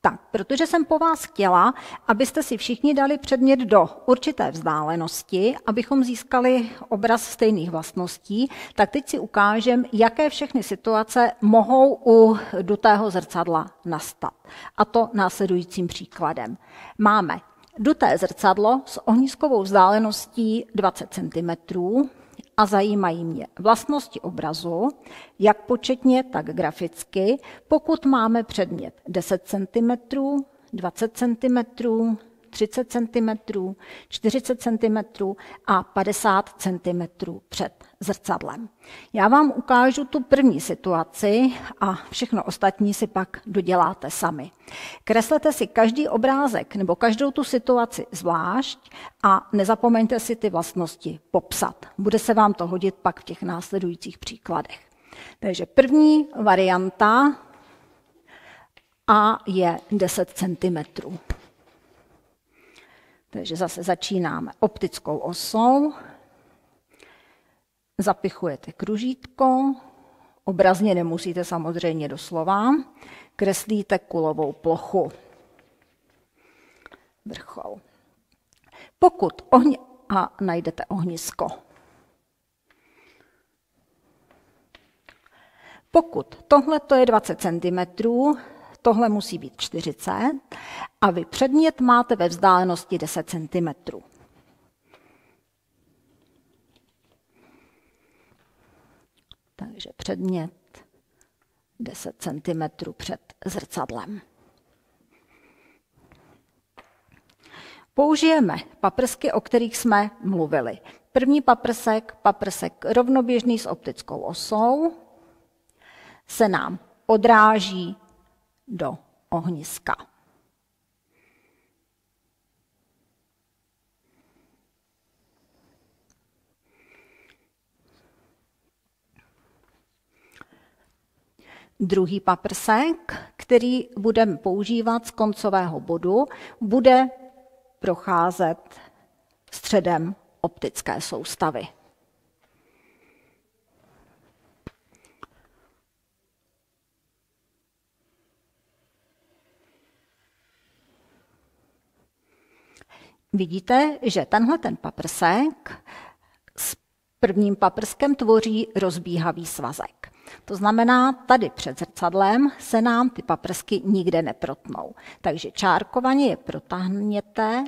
Tak, protože jsem po vás chtěla, abyste si všichni dali předmět do určité vzdálenosti, abychom získali obraz stejných vlastností, tak teď si ukážem, jaké všechny situace mohou u dutého zrcadla nastat. A to následujícím příkladem. Máme duté zrcadlo s ohniskovou vzdáleností 20 cm, a zajímají mě vlastnosti obrazu, jak početně, tak graficky, pokud máme předmět 10 cm, 20 cm, 30 cm, 40 cm a 50 cm před zrcadlem. Já vám ukážu tu první situaci a všechno ostatní si pak doděláte sami. Kreslete si každý obrázek nebo každou tu situaci zvlášť a nezapomeňte si ty vlastnosti popsat. Bude se vám to hodit pak v těch následujících příkladech. Takže první varianta A je 10 cm. Takže zase začínáme optickou osou, zapichujete kružítko, obrazně nemusíte samozřejmě doslova, kreslíte kulovou plochu. Vrchol. Pokud ohně, a najdete ohnisko. Pokud tohle je 20 cm, tohle musí být 40 a vy předmět máte ve vzdálenosti 10 cm. Takže předmět 10 cm před zrcadlem. Použijeme paprsky, o kterých jsme mluvili. První paprsek, paprsek rovnoběžný s optickou osou, se nám odráží do ohniska. Druhý paprsek, který budeme používat z koncového bodu, bude procházet středem optické soustavy. Vidíte, že tenhle ten paprsek s prvním paprskem tvoří rozbíhavý svazek. To znamená, tady před zrcadlem se nám ty paprsky nikde neprotnou. Takže čárkovaně je protáhněte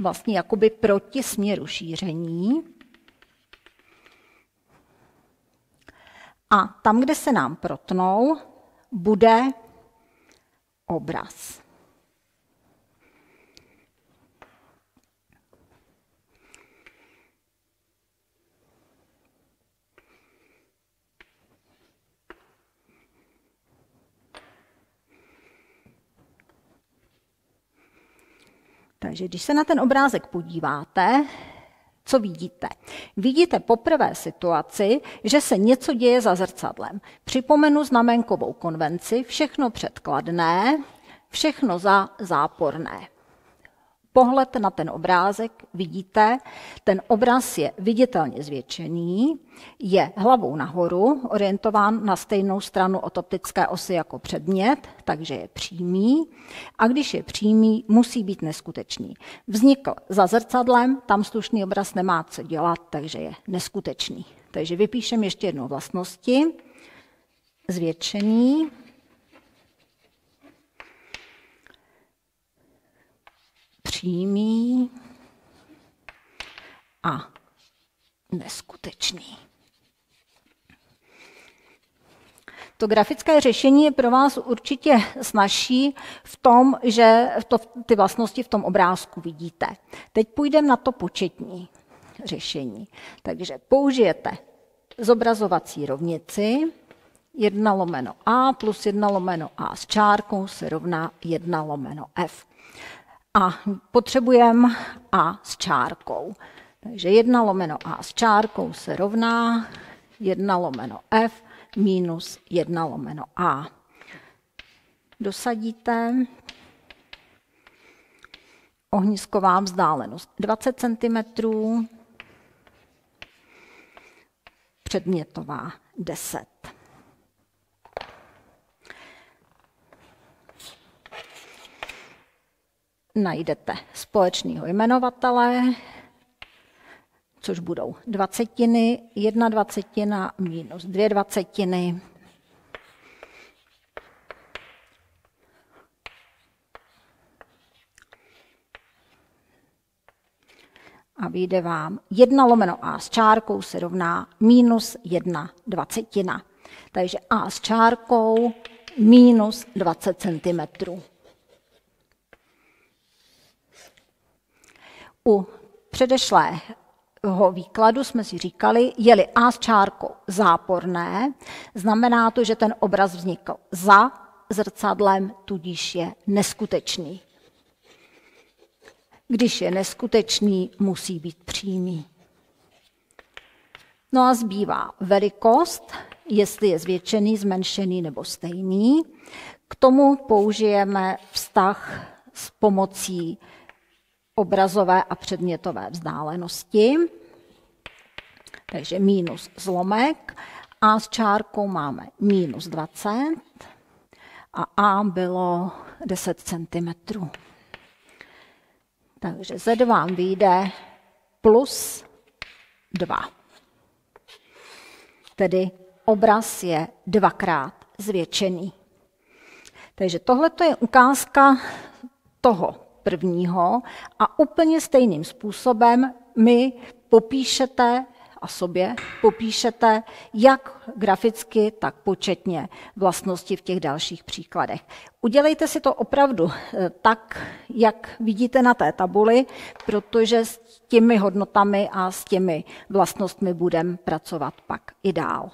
vlastně jakoby proti směru šíření. A tam, kde se nám protnou, bude obraz. Takže když se na ten obrázek podíváte, co vidíte? Vidíte poprvé situaci, že se něco děje za zrcadlem. Připomenu znamenkovou konvenci, všechno předkladné, všechno za záporné pohled na ten obrázek vidíte, ten obraz je viditelně zvětšený, je hlavou nahoru, orientován na stejnou stranu od optické osy jako předmět, takže je přímý. A když je přímý, musí být neskutečný. Vznikl za zrcadlem, tam slušný obraz nemá co dělat, takže je neskutečný. Takže vypíšem ještě jednou vlastnosti. Zvětšený, přímý a neskutečný. To grafické řešení je pro vás určitě snažší v tom, že to, ty vlastnosti v tom obrázku vidíte. Teď půjdeme na to početní řešení. Takže použijete zobrazovací rovnici 1 lomeno a plus 1 lomeno a s čárkou se rovná 1 lomeno f a potřebujeme a s čárkou. Takže 1 lomeno a s čárkou se rovná 1 lomeno f minus 1 lomeno a. Dosadíte ohnisková vzdálenost 20 cm, předmětová 10 najdete společného jmenovatele, což budou dvacetiny, jedna dvacetina minus dvě dvacetiny, a vyjde vám 1 lomeno a s čárkou se rovná minus 1 dvacetina. Takže a s čárkou minus 20 cm. U předešlého výkladu jsme si říkali, je-li A s čárkou záporné, znamená to, že ten obraz vznikl za zrcadlem, tudíž je neskutečný. Když je neskutečný, musí být přímý. No a zbývá velikost, jestli je zvětšený, zmenšený nebo stejný. K tomu použijeme vztah s pomocí obrazové a předmětové vzdálenosti. Takže minus zlomek a s čárkou máme minus 20 a A bylo 10 cm. Takže Z vám vyjde plus 2. Tedy obraz je dvakrát zvětšený. Takže tohle je ukázka toho prvního a úplně stejným způsobem mi popíšete a sobě popíšete jak graficky, tak početně vlastnosti v těch dalších příkladech. Udělejte si to opravdu eh, tak, jak vidíte na té tabuli, protože s těmi hodnotami a s těmi vlastnostmi budeme pracovat pak i dál.